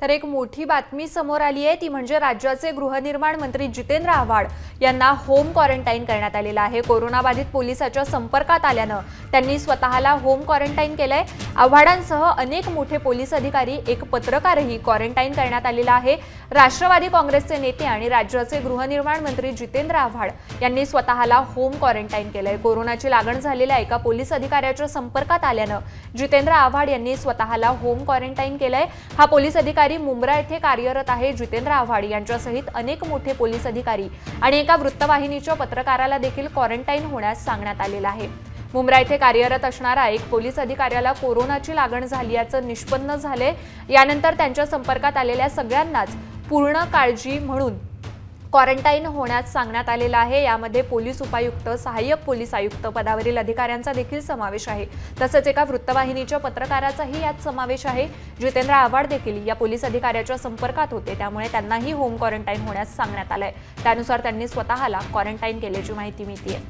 तर एक मोठी बातमी समोर आली आहे ती म्हणजे राज्याचे गृहनिर्माण मंत्री जितेंद्र आव्हाड यांना होम क्वारंटाईन करण्यात आलेलं आहे. कोरोनाबाधित पोलिसाच्या संपर्कात आल्यानं त्यांनी स्वतःला होम क्वारंटाईन केलंय. आव्हाडांसह अनेक मोठे पोलीस अधिकारी एक पत्रकारही क्वारंटाईन करण्यात आलेला आहे. राष्ट्रवादी काँग्रेसचे नेते आणि राज्याचे गृहनिर्माण मंत्री जितेंद्र आव्हाड यांनी स्वतःला होम क्वारंटाईन केलंय. कोरोनाची लागण झालेल्या एका पोलीस अधिकाऱ्याच्या संपर्कात आल्यानं जितेंद्र आव्हाड यांनी स्वतःला होम क्वारंटाईन केलंय. हा पोलीस अधिकारी मुंब्रा येथे कार्यरत आहे. जितेंद्र आव्हाड यांच्यासहित अनेक मोठे पोलीस अधिकारी आणि एका वृत्तवाहिनीच्या पत्रकाराला देखील क्वारंटाईन होण्यास सांगण्यात आलेलं आहे. मुंब्रा येथे कार्यरत असणारा एक पोलीस अधिकाऱ्याला कोरोनाची लागण झाल्याचं निष्पन्न झाले यानंतर त्यांच्या संपर्कात आलेल्या सगळ्यांनाच पूर्ण काळजी म्हणून क्वारंटाईन होण्यास सांगण्यात आलेलं आहे. यामध्ये पोलीस उपायुक्त सहाय्यक पोलीस आयुक्त पदावरील अधिकाऱ्यांचा देखील समावेश आहे. तसंच एका वृत्तवाहिनीच्या पत्रकाराचाही यात समावेश आहे. जितेंद्र आव्हाड देखील या पोलीस अधिकाऱ्याच्या संपर्कात होते. त्यामुळे त्यांनाही होम क्वारंटाईन होण्यास सांगण्यात आलंय. त्यानुसार त्यांनी स्वतःला क्वारंटाईन केल्याची माहिती मिळते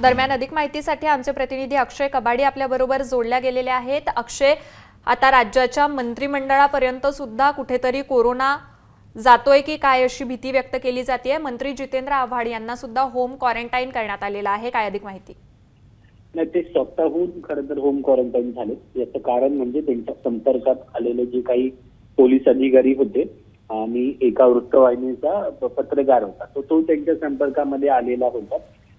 दरम्यान अधिक माहितीसाठी आमचे प्रतिनिधी अक्षय कबाडी आपल्याबरोबर जोडल्या गेलेले आहेत. अक्षय आता राज्याच्या मंत्रिमंडळापर्यंत सुद्धा कुठेतरी कोरोना जातोय की काय अशी भीती व्यक्त केली जाते मंत्री जितेंद्र आव्हाड यांना सुद्धा होम क्वारंटाईन करण्यात आलेलं आहे. काय अधिक माहिती? नाही ते स्वतःहून खरं तर होम क्वारंटाईन झाले. याचं कारण म्हणजे त्यांच्या संपर्कात आलेले जे काही पोलीस अधिकारी होते आणि एका वृत्तवाहिनीचा पत्रकार होता. तो तो त्यांच्या संपर्कामध्ये आलेला होता.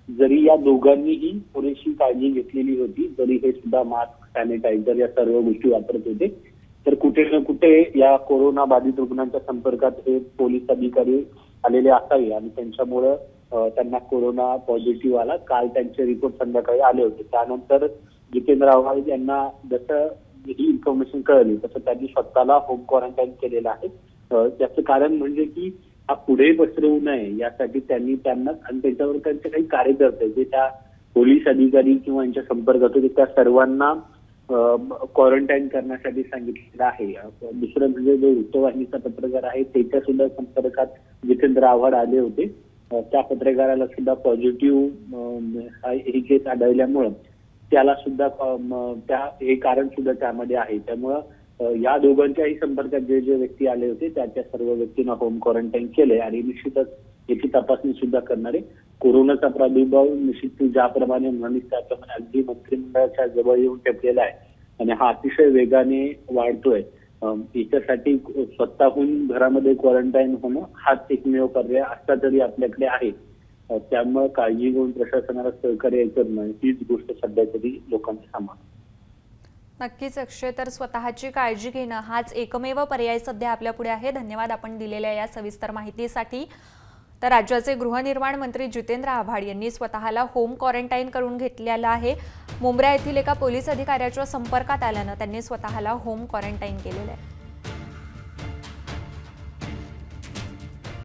जरी या दोघांनीही पुरेशी काळजी घेतलेली होती तरी हे सुद्धा मास्क सॅनिटायझर या सर्व गोष्टी वापरत होते. कुठे ना कुठे या कोरोना बाधित रुग्णांच्या संपर्कात हे पोलीस अधिकारी आलेले असावे आणि त्यांच्यामुळं त्यांना कोरोना पॉझिटिव्ह आला. काल त्यांचे रिपोर्ट संध्याकाळी आले होते. त्यानंतर जितेंद्र आव्हाड यांना जसं ही इन्फॉर्मेशन कळली तसं त्यांनी स्वतःला होम क्वारंटाईन केलेलं आहे. त्याचं कारण म्हणजे की हा पुढे पसरवू नये यासाठी त्यांनी त्यांना आणि त्यांच्यावर त्यांचे काही कार्यकर्ते जे त्या पोलीस अधिकारी किंवा यांच्या संपर्कात होते त्या सर्वांना क्वारंटाईन करण्यासाठी सांगितलेलं आहे. दुसरं म्हणजे जो वृत्तवाहिनीचा पत्रकार आहे त्याच्या सुद्धा संपर्कात जितेंद्र आव्हाड आले होते. त्या पत्रकाराला सुद्धा पॉझिटिव्ह ही केस आढळल्यामुळं त्याला सुद्धा त्या हे कारण सुद्धा त्यामध्ये आहे. त्यामुळं या दोघांच्याही संपर्कात जे जे व्यक्ती आले होते त्या त्या सर्व व्यक्तींना होम क्वारंटाईन केले आणि निश्चितच याची तपासणी सुद्धा करणारे. कोरोनाचा प्रादुर्भाव निश्चित ज्याप्रमाणे म्हणून त्याप्रमाणे अगदी मंत्रिमंडळाच्या जवळ येऊन ठेपलेला आहे. आणि हा अतिशय वेगाने वाढतोय. याच्यासाठी स्वतःहून घरामध्ये क्वारंटाईन होणं हाच एकमेव पर्याय असता तरी आपल्याकडे आहे. त्यामुळे काळजी घेऊन प्रशासनाला सहकार्य करणं हीच गोष्ट सध्या तरी लोकांच्या समान नक्कीच अक्षय तर स्वतःची काळजी घेणं हाच एकमेव पर्याय सध्या आपल्या पुढे आहे. धन्यवाद आपण दिलेल्या या सविस्तर माहितीसाठी. तर राज्याचे गृहनिर्माण मंत्री जितेंद्र आव्हाड यांनी स्वतःला होम क्वारंटाईन करून घेतलेला आहे. मुंब्रा येथील एका पोलीस अधिकाऱ्याच्या संपर्कात आल्यानं त्यांनी स्वतःला होम क्वारंटाईन केलेलं आहे.